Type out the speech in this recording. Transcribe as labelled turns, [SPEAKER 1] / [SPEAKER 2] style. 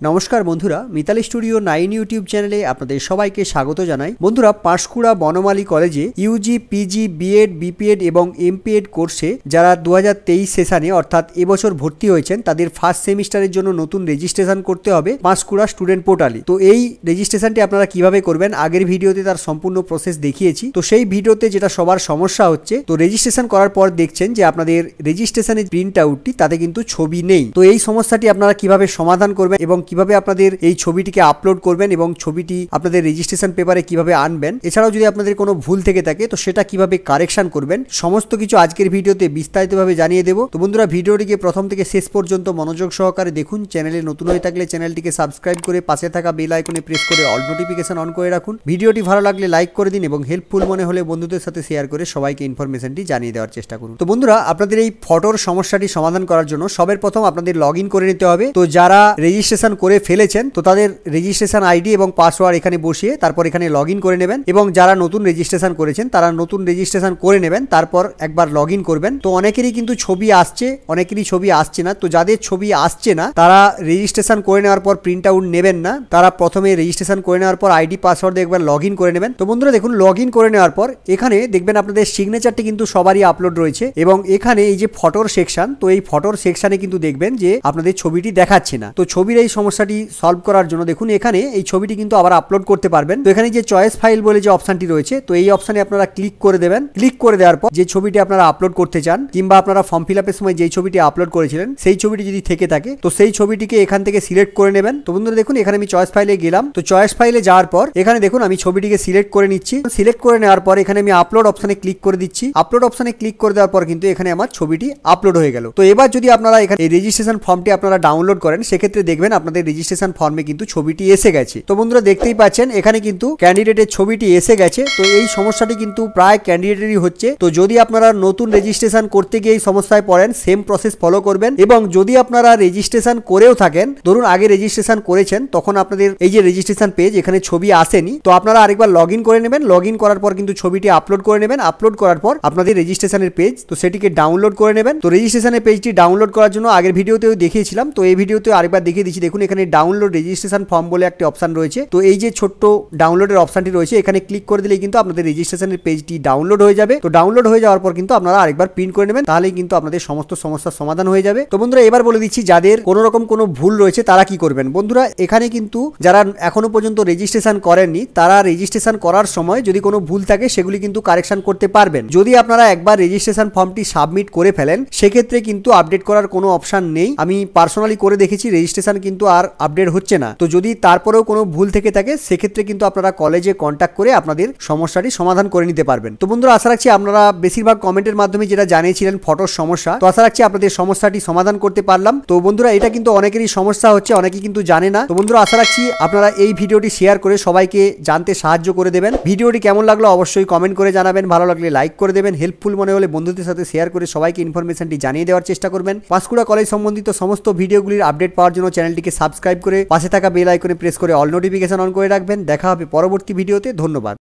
[SPEAKER 1] নমস্কার বন্ধুরা, Mitali studio nine YouTube চ্যানেলে আপনাদের সবাইকে স্বাগত জানাই। বন্ধুরা, পাঁশকুড়া বনমালী কলেজে ইউজি, পিজি, বিএড, বিপিএড এবং এমপিএড কোর্সে যারা দু সেশনে অর্থাৎ এবছর ভর্তি হয়েছেন, তাদের ফার্স্ট সেমিস্টারের জন্য নতুন রেজিস্ট্রেশন করতে হবে পাঁশকুড়া স্টুডেন্ট পোর্টালে তো এই রেজিস্ট্রেশনটি আপনারা কীভাবে করবেন, আগের ভিডিওতে তার সম্পূর্ণ প্রসেস দেখিয়েছি। তো সেই ভিডিওতে যেটা সবার সমস্যা হচ্ছে, তো রেজিস্ট্রেশন করার পর দেখছেন যে আপনাদের রেজিস্ট্রেশনের প্রিন্ট আউটটি তাতে কিন্তু ছবি নেই। তো এই সমস্যাটি আপনারা কীভাবে সমাধান করবেন এবং কীভাবে আপনাদের এই ছবিটিকে আপলোড করবেন এবং ছবিটি আপনাদের রেজিস্ট্রেশন পেপারে কীভাবে আনবেন? এছাড়াও যদি আপনাদের কোনো ভুল থেকে থাকে, তো সেটা কীভাবে কারেকশন করবেন? সমস্ত কিছু আজকের ভিডিওতে বিস্তারিতভাবে জানিয়ে দেবো। তো বন্ধুরা, ভিডিওটিকে প্রথম থেকে শেষ পর্যন্ত মনোযোগ সহকারে দেখুন। চ্যানেলে নতুন হয়ে থাকলে চ্যানেলটিকে সাবস্ক্রাইব করে পাশে থাকা বেল আইকনে প্রেস করে অল নোটিফিকেশন অন করে রাখুন। ভিডিওটি ভালো লাগলে লাইক করে দিন এবং হেল্পফুল মনে হলে বন্ধুদের সাথে শেয়ার করে সবাইকে ইনফরমেশনটি জানিয়ে দেওয়ার চেষ্টা করুন। তো বন্ধুরা, আপনাদের এই ফটোর সমস্যাটি সমাধান করার জন্য সবের প্রথম আপনাদের লগ করে নিতে হবে। তো যারা রেজিস্ট্রেশন করে ফেলেছেন, তো তাদের রেজিস্ট্রেশন আইডি এবং পাসওয়ার্ড এখানে বসিয়ে তারপর এখানে লগ করে নেবেন এবং যারা নতুন রেজিস্ট্রেশন করেছেন, তারা নতুন রেজিস্ট্রেশন করে নেবেন, তারপর একবার লগ করবেন। তো অনেকেরই কিন্তু ছবি আসছে, অনেকেরই ছবি আসছে না। তো যাদের ছবি আসছে না, তারা রেজিস্ট্রেশন করে নেওয়ার পর প্রিন্ট আউট নেবেন না। তারা প্রথমে রেজিস্ট্রেশন করে নেওয়ার পর আইডি পাসওয়ার্ড একবার লগ করে নেবেন। তো বন্ধুরা দেখুন লগ করে নেওয়ার পর এখানে দেখবেন আপনাদের সিগনেচারটি কিন্তু সবারই আপলোড রয়েছে এবং এখানে এই যে ফটোর সেকশন তো এই ফটোর সেকশনে কিন্তু দেখবেন যে আপনাদের ছবিটি দেখাচ্ছে না। তো ছবির এই সমস্যাটি সলভ করার জন্য দেখুন, এখানে এই ছবিটি কিন্তু আবার আপলোড করতে পারবেন। তো এখানে যে চয়েস ফাইল বলে যে অপশনটি রয়েছে, তো এই অপশনে আপনারা ক্লিক করে দেবেন। ক্লিক করে দেওয়ার পর যে ছবিটি আপনারা আপলোড করতে চান, কিংবা আপনারা ফর্ম ফিল আপের সময় যেই ছবিটি আপলোড করেছিলেন, সেই ছবিটি যদি থেকে থাকে, তো সেই ছবিটিকে এখান থেকে সিলেক্ট করে নেবেন। তো বন্ধুরা দেখুন, এখানে আমি চয়েস ফাইলে গেলাম। তো চয়েস ফাইলে যাওয়ার পর, এখানে দেখুন, আমি ছবিটিকে সিলেক্ট করে নিচ্ছি। সিলেক্ট করে নেওয়ার পর, এখানে আমি আপলোড অপশনে ক্লিক করে দিচ্ছি। আপলোড অপশনে ক্লিক করে দেওয়ার পর কিন্তু এখানে আমার ছবিটি আপলোড হয়ে গেল। তো এবার যদি আপনারা এখানে রেজিস্ট্রেশন ফর্মটি আপনারা ডাউনলোড করেন, সেক্ষেত্রে দেখবেন আপনাদের রেজিস্ট্রেশন ফর্মে কিন্তু ছবিটি এসে গেছে। তো বন্ধুরা দেখতেই পাচ্ছেন, এখানে কিন্তু ক্যান্ডিডেটের ছবিটি এসে গেছে। তো এই সমস্যাটি কিন্তু প্রায় ক্যান্ডিডেটেরই হচ্ছে। তো যদি আপনারা নতুন রেজিস্ট্রেশন করতে গিয়ে এই সমস্যায় পড়েন সেম প্রসেস ফলো করবেন এবং যদি আপনারা রেজিস্ট্রেশন করেও থাকেন, ধরুন আগে রেজিস্ট্রেশন করেছেন, তখন আপনাদের এই যে রেজিস্ট্রেশন পেজ এখানে ছবি আসেনি। তো আপনারা আরেকবার লগ করে নেবেন। লগ করার পর কিন্তু ছবিটি আপলোড করে নেবেন। আপলোড করার পর আপনাদের রেজিস্ট্রেশনের পেজ তো সেটিকে ডাউনলোড করে নেবেন। তো রেজিস্ট্রেশনের পেজটি ডাউনলোড করার জন্য আগের ভিডিওতেও দেখিয়েছিলাম। তো এই ভিডিওতে আরেকবার দেখিয়ে দিচ্ছি। দেখুন এখানে ডাউনলোড রেজিস্ট্রেশন ফর্ম বলে একটি অপশন রয়েছে। তো এই যে ছোট্ট ডাউনলোডের অপশনটি রয়েছে, এখানে ক্লিক করে দিলেই কিন্তু আপনাদের রেজিস্ট্রেশনের পেজটি ডাউনলোড হয়ে যাবে। তো ডাউনলোড হয়ে যাওয়ার পর কিন্তু আপনারা আরেকবার প্রিন্ট করে নেবেন, তাহলেই কিন্তু আপনাদের সমস্ত সমস্যার সমাধান হয়ে যাবে। তো বন্ধুরা, এবার বলে দিচ্ছি, যাদের কোনো রকম কোনো ভুল রয়েছে, তারা কি করবেন? বন্ধুরা, এখানে কিন্তু যারা এখনও পর্যন্ত রেজিস্ট্রেশন করেননি, তারা রেজিস্ট্রেশন করার সময় যদি কোনো ভুল থাকে, সেগুলি কিন্তু কারেকশন করতে পারবেন। যদি আপনারা একবার রেজিস্ট্রেশন ফর্মটি সাবমিট করে ফেলেন, সেক্ষেত্রে কিন্তু আপডেট করার কোনো অপশন নেই। আমি পার্সোনালি করে দেখেছি রেজিস্ট্রেশন কিন্তু আর আপডেট হচ্ছে না। তো যদি তারপরেও কোনো ভুল থেকে থাকে, সেক্ষেত্রে কিন্তু আপনারা কলেজে কন্ট্যাক্ট করে আপনাদের সমস্যাটি সমাধান করে নিতে পারবেন। তো বন্ধুরা, আশা রাখছি আপনারা বেশিরভাগ কমেন্টের মাধ্যমে যেটা জানিয়েছিলেন ফটোর সমস্যা, তো আশা রাখছি আপনাদের সমস্যাটি সমাধান করতে পারলাম। তো বন্ধুরা, এটা কিন্তু অনেকেরই সমস্যা হচ্ছে, অনেকেই কিন্তু জানে না। তো বন্ধুরা, আশা রাখছি আপনারা এই ভিডিওটি শেয়ার করে সবাইকে জানতে সাহায্য করে দেবেন। ভিডিওটি কেমন লাগল অবশ্যই কমেন্ট করে জানাবেন। ভালো লাগলে লাইক করে দেবেন। হেল্পফুল মনে হলে বন্ধুদের সাথে শেয়ার করে সবাইকে ইনফরমেশনটি জানিয়ে দেওয়ার চেষ্টা করবেন। পাঁশকুড়া কলেজ সম্বন্ধিত সমস্ত ভিডিওগুলির আপডেট পাওয়ার জন্য চ্যানেলটিকে সাবস্ক্রাইব করে পাশে থাকা বেল আইকনে প্রেস করে অল নোটিফিকেশন অন করে রাখবেন। দেখা হবে পরবর্তী ভিডিওতে। ধন্যবাদ।